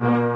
Bye.